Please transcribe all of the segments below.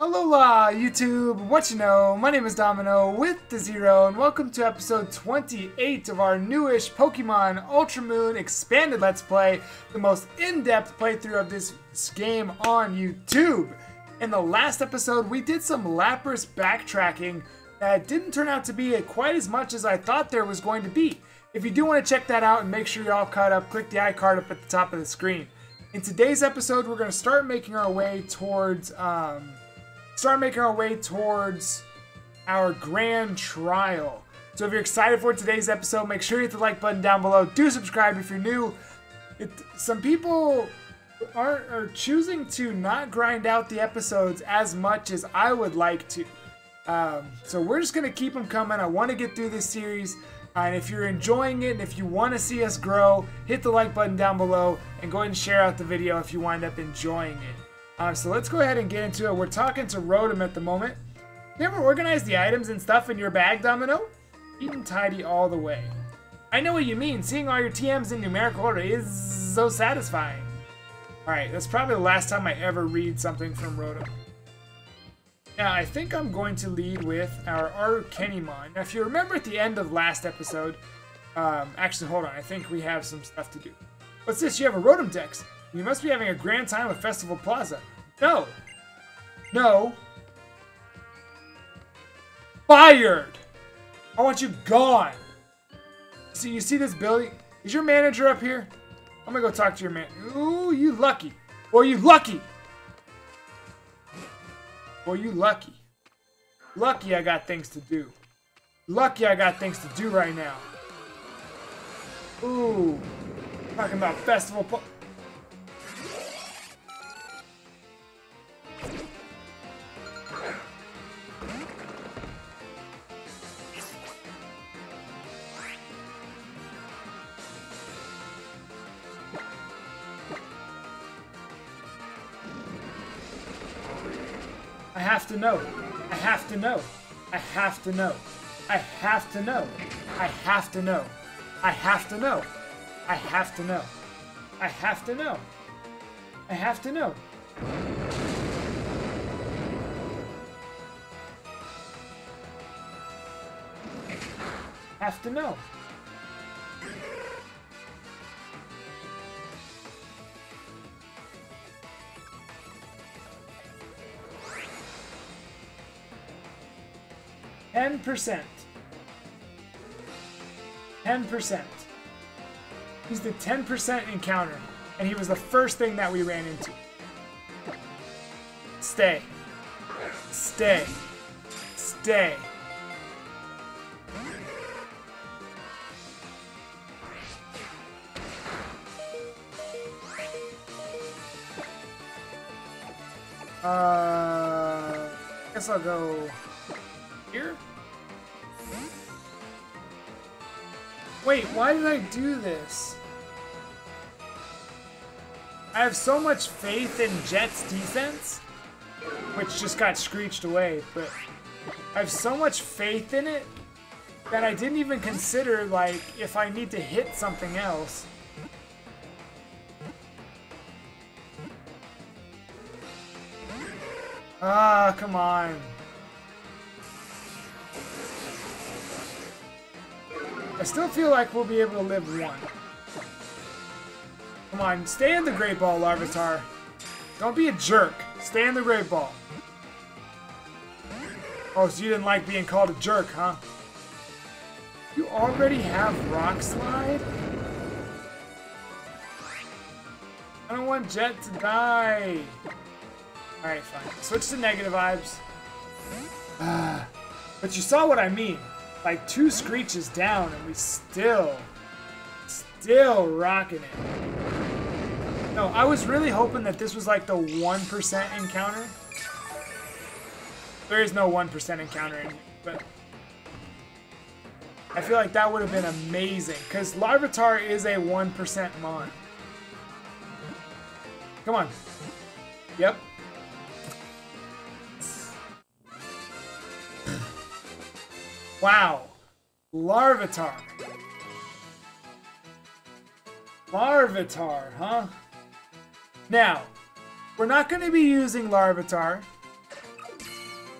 Alola, YouTube! What you know? My name is Domino with the Zero, and welcome to episode 28 of our newish Pokemon Ultra Moon Expanded Let's Play, the most in-depth playthrough of this game on YouTube. In the last episode, we did some Lapras backtracking that didn't turn out to be quite as much as I thought there was going to be. If you do want to check that out and make sure you're all caught up, click the iCard up at the top of the screen. In today's episode, we're going to start making our way towards... Um, start making our way towards our grand trial. So if you're excited for today's episode, make sure you hit the like button down below. Do subscribe if you're new. It, some people are, are choosing to not grind out the episodes as much as I would like to. Um, so we're just going to keep them coming. I want to get through this series. and if you're enjoying it and if you want to see us grow, hit the like button down below and go ahead and share out the video if you wind up enjoying it. Uh, so let's go ahead and get into it. We're talking to Rotom at the moment. You ever organize the items and stuff in your bag, Domino? Neat and tidy all the way. I know what you mean. Seeing all your TMs in numerical order is so satisfying. Alright, that's probably the last time I ever read something from Rotom. Now, I think I'm going to lead with our Arukenimon. Now, if you remember at the end of last episode, um, actually, hold on, I think we have some stuff to do. What's this? You have a Rotom Dex. You must be having a grand time at Festival Plaza. No. No. Fired! I want you gone! See, you see this building? Is your manager up here? I'm gonna go talk to your man. Ooh, you lucky. Boy, you lucky! Boy, you lucky. Lucky I got things to do. Lucky I got things to do right now. Ooh. Talking about Festival know. I have to know. I have to know. I have to know. I have to know. I have to know. I have to know. I have to know. I have to know. Have to know. Ten percent. Ten percent. He's the ten percent encounter, and he was the first thing that we ran into. Stay. Stay. Stay. Uh, guess I'll go Wait, why did I do this? I have so much faith in Jet's defense, which just got screeched away, but I have so much faith in it that I didn't even consider, like, if I need to hit something else. Ah, come on. I still feel like we'll be able to live one. Come on, stay in the Great Ball, Larvitar. Don't be a jerk. Stay in the Great Ball. Oh, so you didn't like being called a jerk, huh? You already have Rock Slide? I don't want Jet to die. Alright, fine. Switch to negative vibes. but you saw what I mean. Like two screeches down and we still, still rocking it. No, I was really hoping that this was like the 1% encounter. There is no 1% encounter in here, but I feel like that would have been amazing because Larvitar is a 1% mon. Come on. Yep. Wow. Larvitar. Larvitar, huh? Now, we're not going to be using Larvitar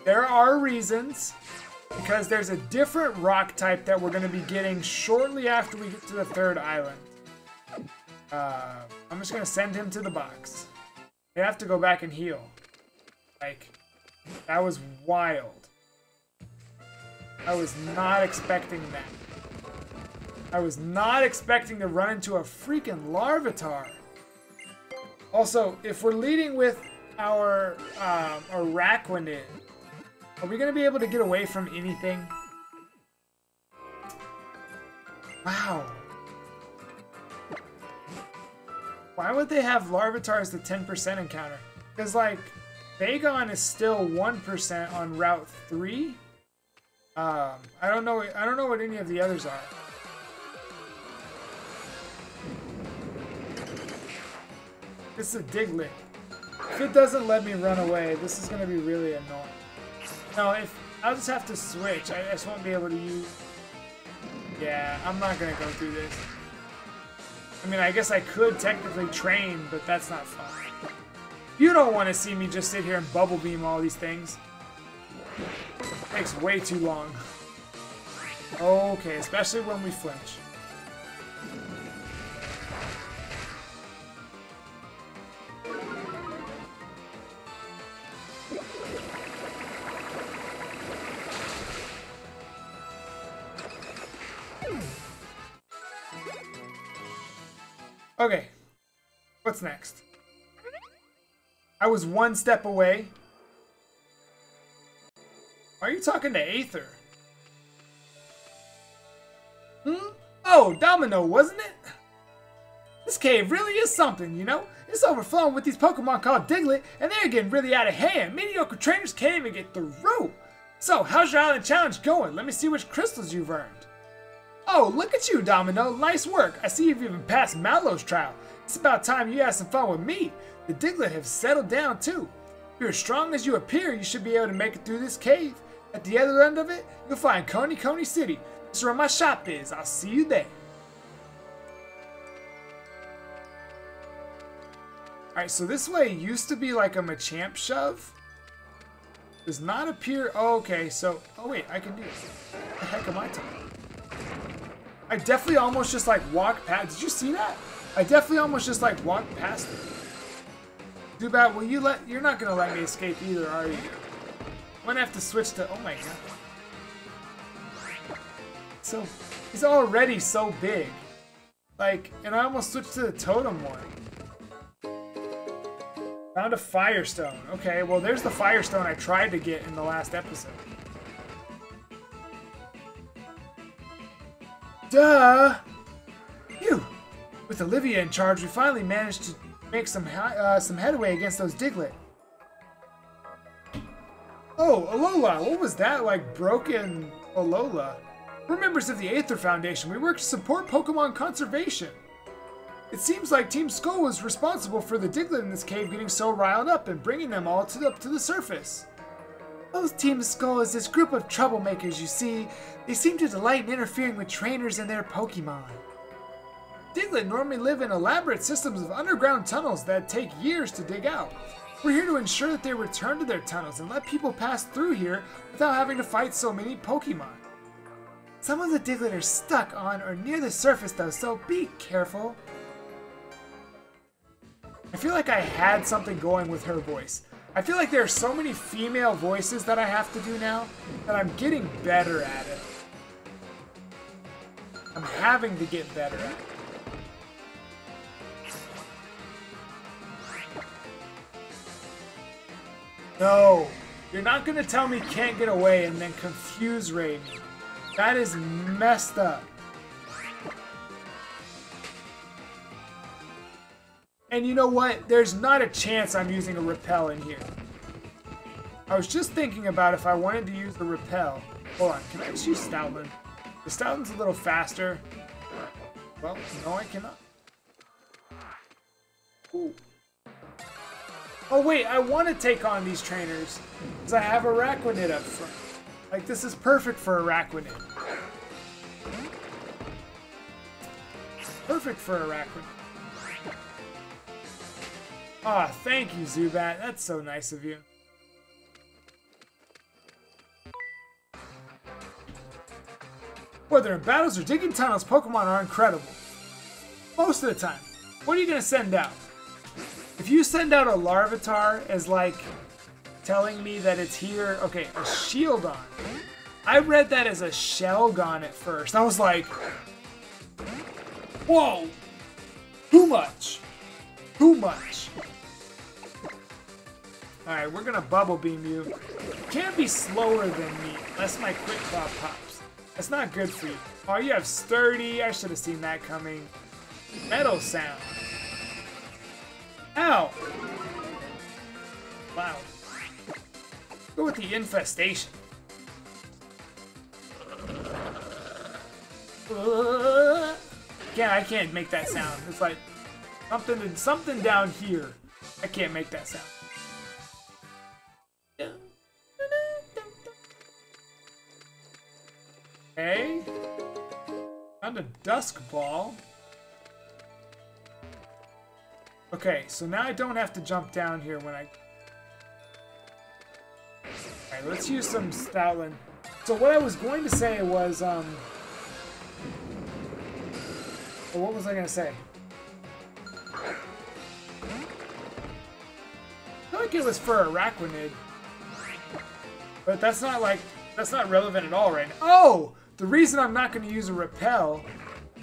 there are reasons because there's a different rock type that we're going to be getting shortly after we get to the third island. Uh, I'm just going to send him to the box. They have to go back and heal. Like, that was wild. I was not expecting that. I was not expecting to run into a freaking Larvitar. Also, if we're leading with our um, Araquanid, are we going to be able to get away from anything? Wow. Why would they have Larvitar as the 10% encounter? Because, like, Bagon is still 1% on Route 3. Um, I don't know. I don't know what any of the others are. This is a Diglett. If it doesn't let me run away, this is going to be really annoying. No, if I'll just have to switch. I just won't be able to use... Yeah, I'm not going to go through this. I mean, I guess I could technically train, but that's not fun. You don't want to see me just sit here and bubble beam all these things. Takes way too long. Okay, especially when we flinch. Okay. What's next? I was one step away. Why are you talking to Aether? Hmm? Oh, Domino, wasn't it? This cave really is something, you know? It's overflowing with these Pokemon called Diglett, and they're getting really out of hand. Mediocre trainers can't even get through. So, how's your island challenge going? Let me see which crystals you've earned. Oh, look at you, Domino. Nice work. I see you've even passed Mallow's trial. It's about time you had some fun with me. The Diglett have settled down, too. If you're as strong as you appear, you should be able to make it through this cave. At the other end of it, you'll find Konikoni City. That's where my shop is. I'll see you there. Alright, so this way used to be like a Machamp shove. Does not appear... Oh, okay, so... Oh, wait, I can do it. The heck am I talking? I definitely almost just like walked past. Did you see that? I definitely almost just like walked past it. Too bad. Will you let? You're not gonna let me escape either, are you? I'm gonna have to switch to. Oh my god. So he's already so big. Like, and I almost switched to the totem one. Found a Firestone. Okay, well there's the Firestone I tried to get in the last episode. Duh! Phew! With Olivia in charge, we finally managed to make some uh, some headway against those Diglett. Oh, Alola! What was that like broken Alola? We're members of the Aether Foundation. We work to support Pokemon conservation. It seems like Team Skull was responsible for the Diglett in this cave getting so riled up and bringing them all to up to the surface. Both Team Skull is this group of troublemakers, you see. They seem to delight in interfering with trainers and their Pokemon. Diglett normally live in elaborate systems of underground tunnels that take years to dig out. We're here to ensure that they return to their tunnels and let people pass through here without having to fight so many Pokemon. Some of the Diglett are stuck on or near the surface though, so be careful. I feel like I had something going with her voice. I feel like there are so many female voices that I have to do now that I'm getting better at it. I'm having to get better at it. No, you're not gonna tell me can't get away and then confuse me. That is messed up. And you know what? There's not a chance I'm using a repel in here. I was just thinking about if I wanted to use the repel. Hold on, can I just use Stoutland? The Stoutland's a little faster. Well, no I cannot. Ooh. Oh wait, I want to take on these trainers because I have Araquanid up front. Like this is perfect for Araquanid. Perfect for Araquanid. Ah, oh, thank you, Zubat. That's so nice of you. Whether in battles or digging tunnels, Pokemon are incredible. Most of the time. What are you going to send out? If you send out a Larvitar as like telling me that it's here, okay, a Shieldon. I read that as a Shelgon at first. I was like, whoa, too much, too much. All right, we're gonna Bubble Beam you. Can't be slower than me unless my Quick Claw pops. That's not good for you. Oh, you have Sturdy. I should have seen that coming. Metal Sound. Ow! Wow. Go with the infestation. Uh, yeah, I can't make that sound. It's like something something down here. I can't make that sound. Okay. Found a dusk ball. Okay, so now I don't have to jump down here when I... Alright, let's use some Stoutland. So what I was going to say was, um... Well, what was I going to say? I feel like it was for Araquanid. But that's not like... That's not relevant at all right now. Oh! The reason I'm not going to use a Repel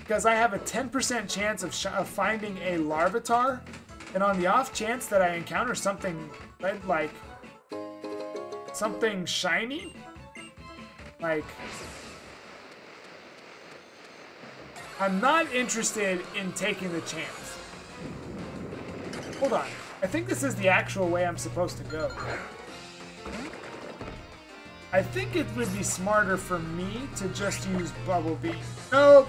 because I have a 10% chance of, of, finding a Larvitar, and on the off chance that I encounter something like something shiny, like I'm not interested in taking the chance. Hold on. I think this is the actual way I'm supposed to go. I think it would be smarter for me to just use Bubble Beam. Nope.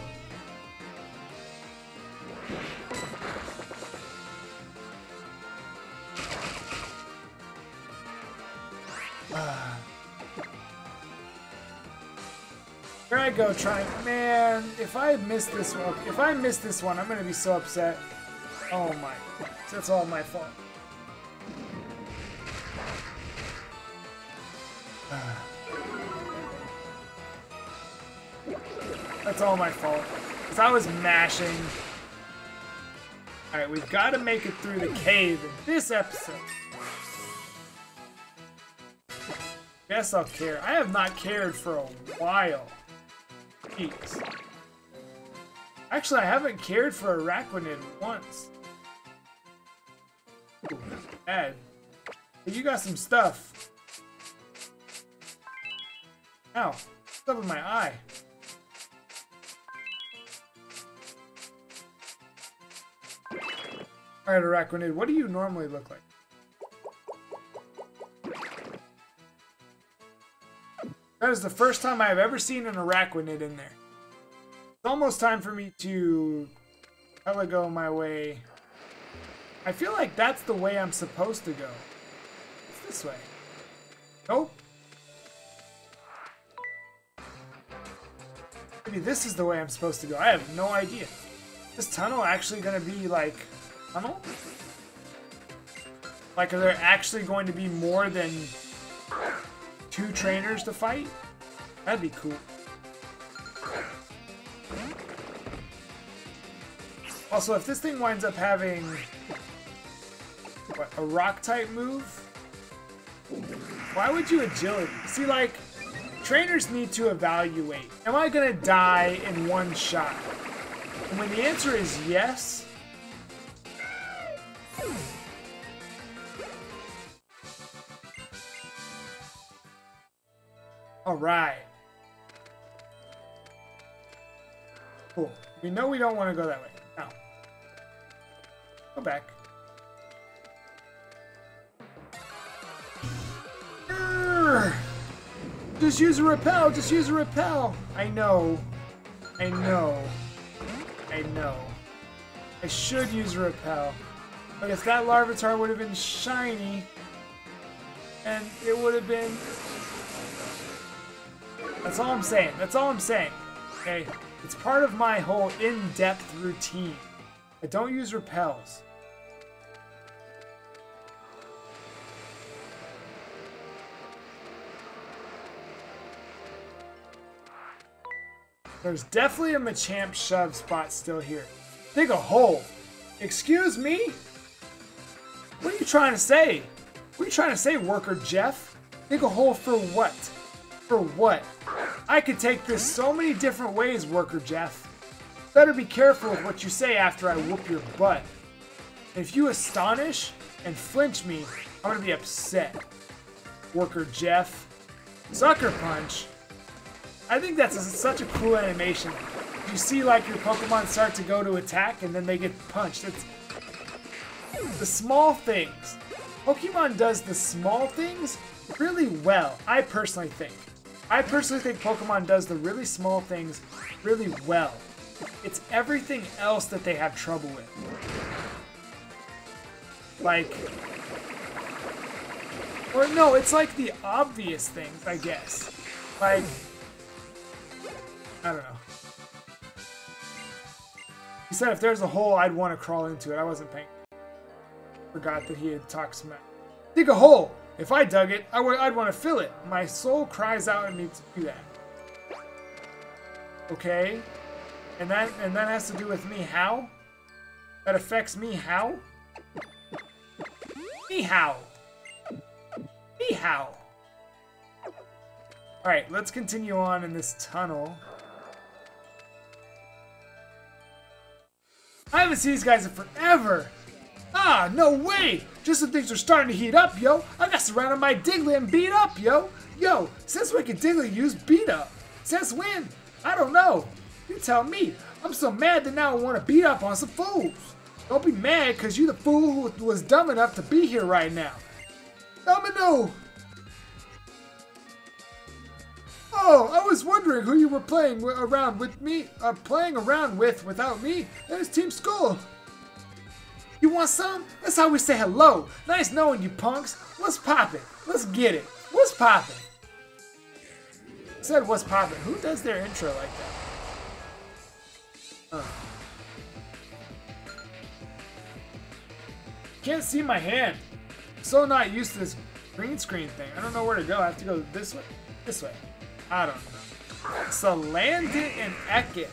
I go trying. Man, if I miss this one, if I miss this one, I'm gonna be so upset. Oh my, that's all my fault. That's all my fault. Because I was mashing. Alright, we've got to make it through the cave in this episode. Guess I'll care. I have not cared for a while. Actually, I haven't cared for Araquanid once. Ooh, bad. You got some stuff. Ow. Stuff in my eye. Alright, Araquanid, what do you normally look like? That is the first time I've ever seen an Araquanid in there. It's almost time for me to go my way. I feel like that's the way I'm supposed to go. It's this way. Nope. Maybe this is the way I'm supposed to go. I have no idea. This tunnel actually gonna be like tunnel? Like, are there actually going to be more than two trainers to fight? That'd be cool. Also, if this thing winds up having what, a rock type move, why would you agility? See, like, trainers need to evaluate. Am I gonna die in one shot? And when the answer is yes, All right. Cool. We know we don't want to go that way. Now. Go back. Just use a repel. Just use a repel. I know. I know. I know. I should use a repel. But if that Larvitar would have been shiny, and it would have been that's all I'm saying. That's all I'm saying. Okay? It's part of my whole in-depth routine. I don't use repels. There's definitely a Machamp shove spot still here. Dig a hole. Excuse me? What are you trying to say? What are you trying to say, worker Jeff? Dig a hole for what? For what? I could take this so many different ways, worker Jeff. Better be careful with what you say after I whoop your butt. If you astonish and flinch me, I'm gonna be upset. Worker Jeff. Sucker Punch. I think that's a, such a cool animation. You see like your Pokemon start to go to attack and then they get punched. It's the small things. Pokemon does the small things really well, I personally think. I personally think Pokemon does the really small things really well. It's everything else that they have trouble with. Like, or no, it's like the obvious things, I guess. Like, I don't know. He said if there's a hole, I'd want to crawl into it. I wasn't paying. Forgot that he had talked. Dig a hole! If I dug it, I would, I'd want to fill it. My soul cries out at me to do that. Okay? And that, and that has to do with me how? That affects me how? Me how? Me how? Alright, let's continue on in this tunnel. I haven't seen these guys in forever! Ah, no way! Just when things are starting to heat up, yo, I got surrounded by Diglett and beat up, yo! Yo, since when can Diglett use beat up? Since when? I don't know. You tell me. I'm so mad that now I want to beat up on some fools. Don't be mad because you the fool who was dumb enough to be here right now. Domino! Oh, I was wondering who you were playing around with me, uh, playing around with without me. That is Team Skull. You want some? That's how we say hello. Nice knowing you punks. What's poppin'? Let's get it. What's poppin'? Said what's poppin'. Who does their intro like that? Can't see my hand. So not used to this green screen thing. I don't know where to go. I have to go this way? This way. I don't know. Salandit and Ekans.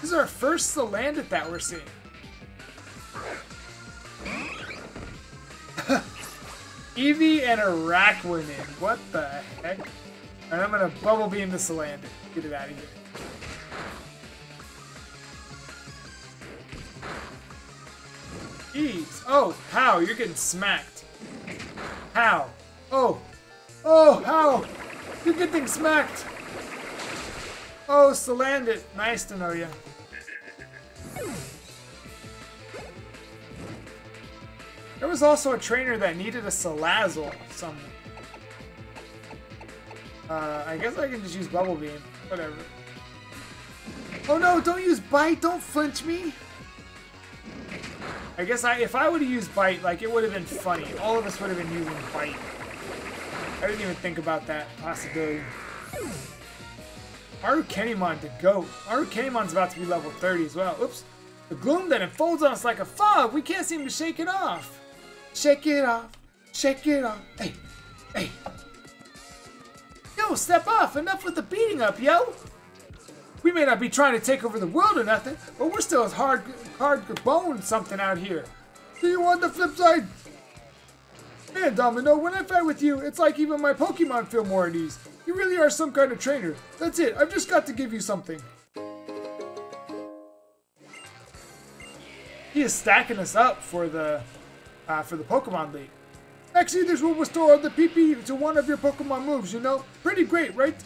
This is our first Salandit that we're seeing. Eevee and Araquanid. What the heck? And I'm gonna Bubble Beam the Salandit. Get it out of here. Jeez. Oh, how? You're getting smacked. How? Oh. Oh, how? You're getting smacked. Oh, Salandit. Nice to know you. There was also a trainer that needed a Salazzle somewhere. Uh, I guess I can just use Bubble Beam. Whatever. Oh no, don't use Bite! Don't flinch me! I guess I, if I would have used Bite, like, it would have been funny. All of us would have been using Bite. I didn't even think about that possibility. Arukenimon to go. Arukenimon's about to be level 30 as well. Oops. The gloom that enfolds on us like a fog. We can't seem to shake it off. Shake it off. Shake it off. Hey. Hey. Yo, step off. Enough with the beating up, yo. We may not be trying to take over the world or nothing, but we're still as hard, hard bone something out here. Do you want the flip side? Man, Domino, when I fight with you, it's like even my Pokemon feel more at ease. You really are some kind of trainer. That's it. I've just got to give you something. He is stacking us up for the uh, for the Pokemon League. Actually, this will restore the PP to one of your Pokemon moves, you know? Pretty great, right?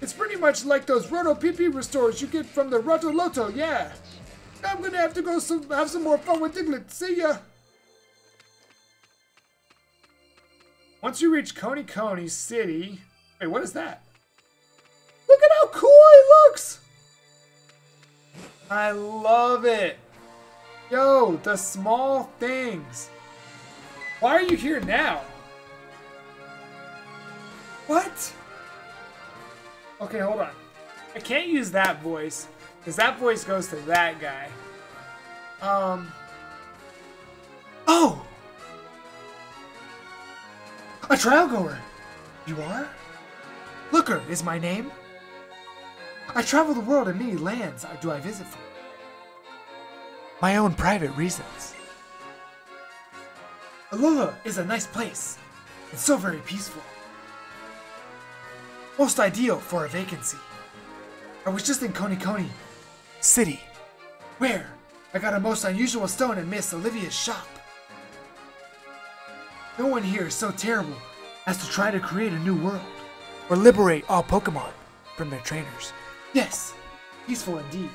It's pretty much like those Roto PP restores you get from the Roto Loto, yeah. I'm gonna have to go some, have some more fun with Diglett. See ya! Once you reach Konikoni City... Wait, what is that? Look at how cool it looks! I love it! Yo, the small things. Why are you here now? What? Okay, hold on. I can't use that voice, because that voice goes to that guy. Um. Oh! A trial goer! You are? Looker is my name. I travel the world and many lands do I visit for my own private reasons. Alola is a nice place. It's so very peaceful. Most ideal for a vacancy. I was just in Konikoni City, where I got a most unusual stone in Miss Olivia's shop. No one here is so terrible as to try to create a new world or liberate all Pokemon from their trainers. Yes, peaceful indeed.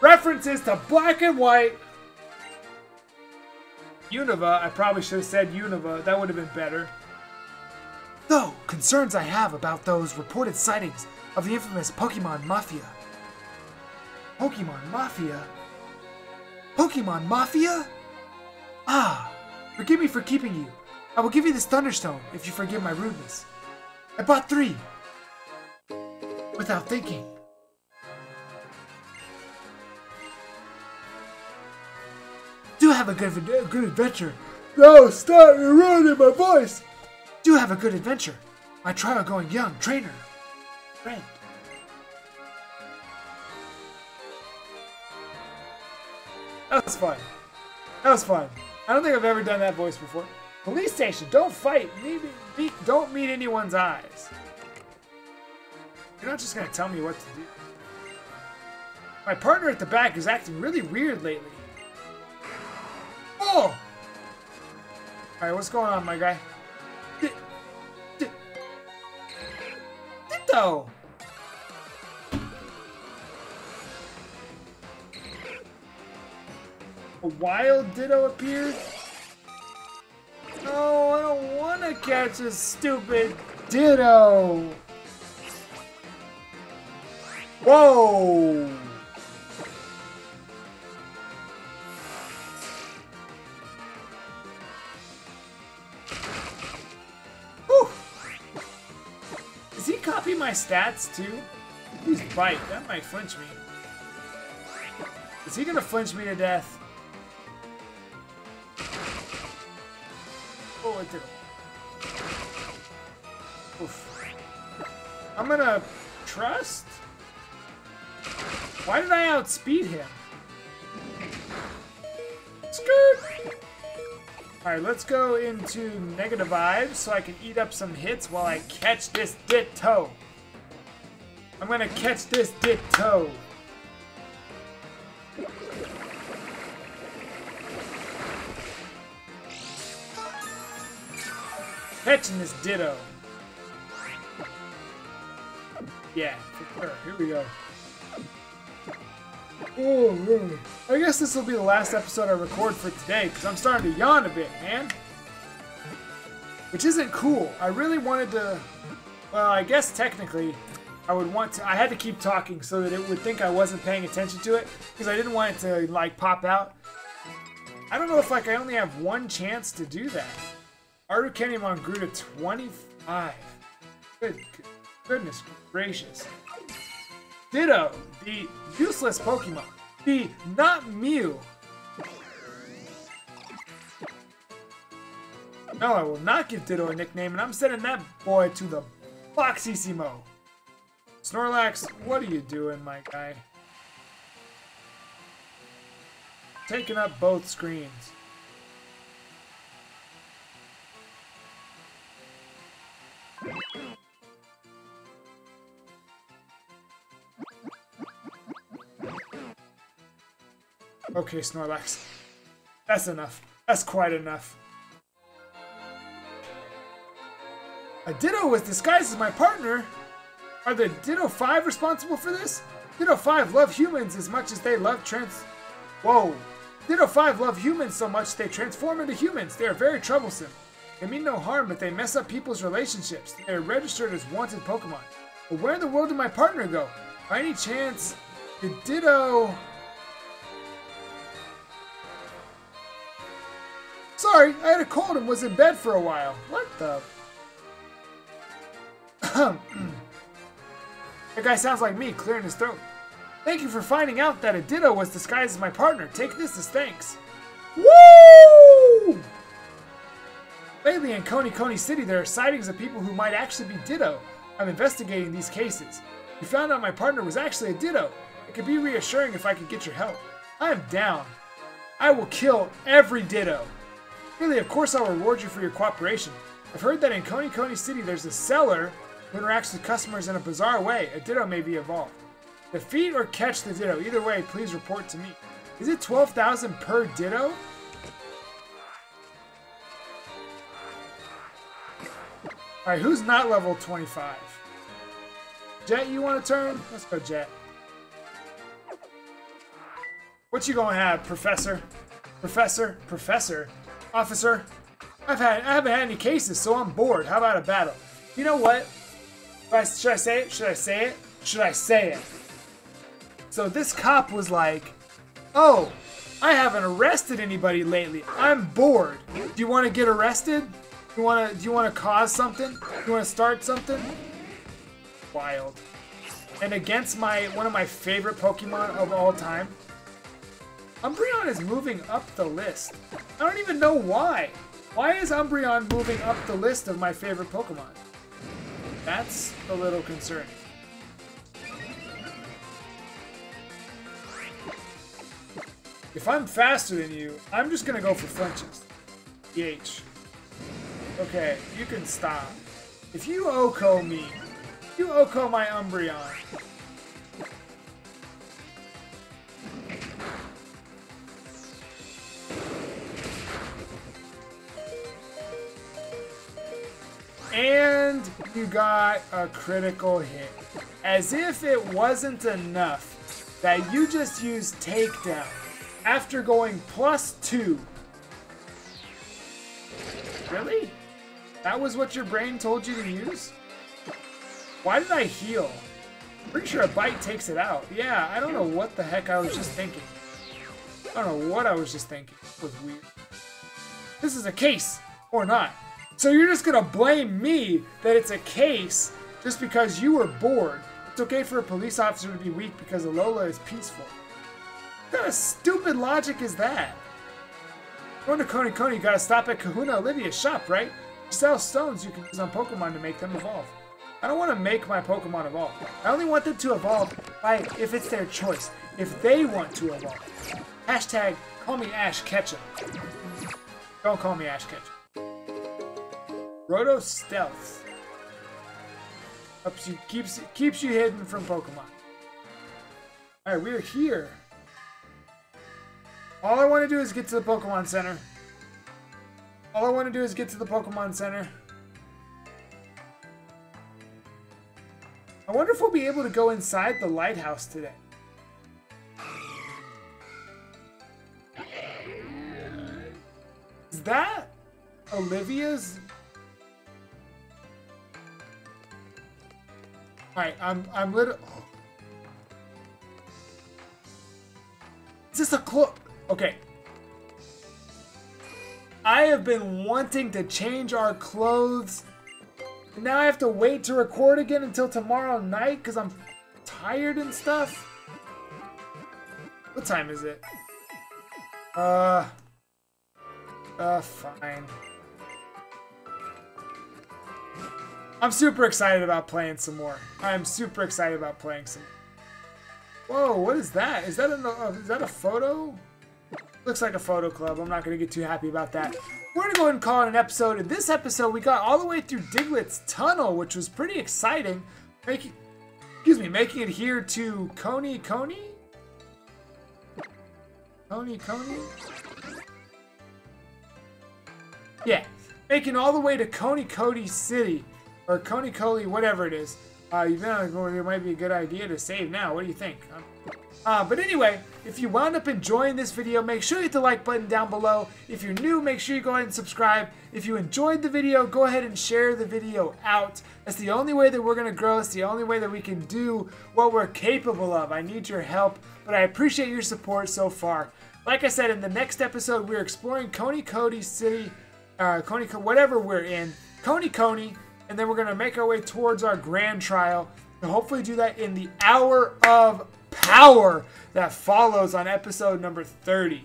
References to Black and White. Unova, I probably should have said Unova. That would have been better. Though, concerns I have about those reported sightings of the infamous Pokemon Mafia. Pokemon Mafia? Pokemon Mafia? Ah, forgive me for keeping you. I will give you this Thunderstone if you forgive my rudeness. I bought three. Without thinking. Have a good, a good adventure. No, stop! You're ruining my voice. Do have a good adventure. My trial going young trainer. Friend. That was fun. That was fun. I don't think I've ever done that voice before. Police station, don't fight. Meet, don't meet anyone's eyes. You're not just gonna tell me what to do. My partner at the back is acting really weird lately. Oh! Alright, what's going on, my guy? Ditto! A wild Ditto appeared? No, I don't want to catch a stupid Ditto! Whoa! My stats too? He's bite. That might flinch me. Is he gonna flinch me to death? Oh, it did. Oof. I'm gonna trust? Why did I outspeed him? Skirt! Alright, let's go into negative vibes so I can eat up some hits while I catch this Ditto. I'm gonna catch this Ditto. Catching this Ditto. Yeah, sure. Here we go. Oh, man. I guess this will be the last episode I record for today, because I'm starting to yawn a bit, man. Which isn't cool. I really wanted to... Well, I guess technically, I would want to... I had to keep talking so that it would think I wasn't paying attention to it, because I didn't want it to, like, pop out. I don't know if, like, I only have one chance to do that. Arukenimon grew to 25. Good, goodness gracious. Ditto, the useless Pokemon. The not Mew. No, I will not give Ditto a nickname, and I'm sending that boy to the Boxissimo. Snorlax, what are you doing, my guy? Taking up both screens. Okay, Snorlax. That's enough. That's quite enough. A Ditto was disguised as my partner? Are the Ditto 5 responsible for this? Ditto 5 love humans as much as they love trans... Whoa. Ditto 5 love humans so much they transform into humans. They are very troublesome. They mean no harm, but they mess up people's relationships. They are registered as wanted Pokemon. But where in the world did my partner go? By any chance, did Ditto... Sorry, I had a cold and was in bed for a while. What the? Hmm. That guy sounds like me, clearing his throat. Thank you for finding out that a Ditto was disguised as my partner. Take this as thanks. Woo! Lately in Konikoni City, there are sightings of people who might actually be Ditto. I'm investigating these cases. You found out my partner was actually a Ditto. It could be reassuring if I could get your help. I am down. I will kill every Ditto. Really, of course I'll reward you for your cooperation. I've heard that in Konikoni City there's a seller who interacts with customers in a bizarre way. A Ditto may be evolved. Defeat or catch the Ditto. Either way, please report to me. Is it 12,000 per Ditto? Alright, who's not level 25? Jet, you want to turn? Let's go, Jet. What you gonna have, Professor? Professor? Professor? Officer? I've had I haven't had any cases, so I'm bored. How about a battle? You know what? Should I say it? Should I say it? Should I say it? So this cop was like, "Oh, I haven't arrested anybody lately. I'm bored. Do you want to get arrested? You want to? Do you want to cause something? Do you want to start something?" Wild. And against my one of my favorite Pokemon of all time, Umbreon is moving up the list. I don't even know why. Why is Umbreon moving up the list of my favorite Pokemon? That's a little concerning. If I'm faster than you, I'm just gonna go for flinches. EH. Okay, you can stop. If you OHKO me, you OHKO my Umbreon. You got a critical hit. As if it wasn't enough that you just used takedown after going plus two. Really? That was what your brain told you to use? Why did I heal? Pretty sure a bite takes it out. Yeah, I don't know what the heck I was just thinking. I don't know what I was just thinking. It was weird. This is a case, or not. So you're just gonna blame me that it's a case just because you were bored. It's okay for a police officer to be weak because Alola is peaceful. What kind of stupid logic is that? Going to Konikoni, you gotta stop at Kahuna Olivia's shop, right? She sells stones you can use on Pokemon to make them evolve. I don't want to make my Pokemon evolve. I only want them to evolve by if it's their choice. If they want to evolve. Hashtag call me Ash Ketchum. Don't call me Ash Ketchum. Roto Stealth. Helps you, keeps, keeps you hidden from Pokemon. Alright, we're here. All I want to do is get to the Pokemon Center. All I want to do is get to the Pokemon Center. I wonder if we'll be able to go inside the lighthouse today. Is that Olivia's Alright, I'm I'm literally. Oh. Is this a cloak? Okay. I have been wanting to change our clothes. Now I have to wait to record again until tomorrow night because I'm tired and stuff. What time is it? Uh. Uh, fine. I'm super excited about playing some more. I'm super excited about playing some. Whoa, what is that? Is that a uh, is that a photo? Looks like a photo club. I'm not gonna get too happy about that. We're gonna go ahead and call it an episode. In this episode, we got all the way through Diglett's tunnel, which was pretty exciting. Making, excuse me, making it here to Konikoni. Coney Coney. Yeah, making all the way to Konikoti City or Konikoli, whatever it is. Uh, you've been on it might be a good idea to save now. What do you think? Uh, but anyway, if you wound up enjoying this video, make sure you hit the like button down below. If you're new, make sure you go ahead and subscribe. If you enjoyed the video, go ahead and share the video out. That's the only way that we're going to grow. It's the only way that we can do what we're capable of. I need your help, but I appreciate your support so far. Like I said, in the next episode, we're exploring Konikoti City, uh, Coney, whatever we're in. Konikoni and then we're going to make our way towards our grand trial and hopefully do that in the hour of power that follows on episode number 30.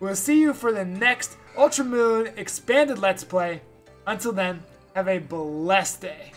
We'll see you for the next Ultra Moon expanded Let's Play. Until then, have a blessed day.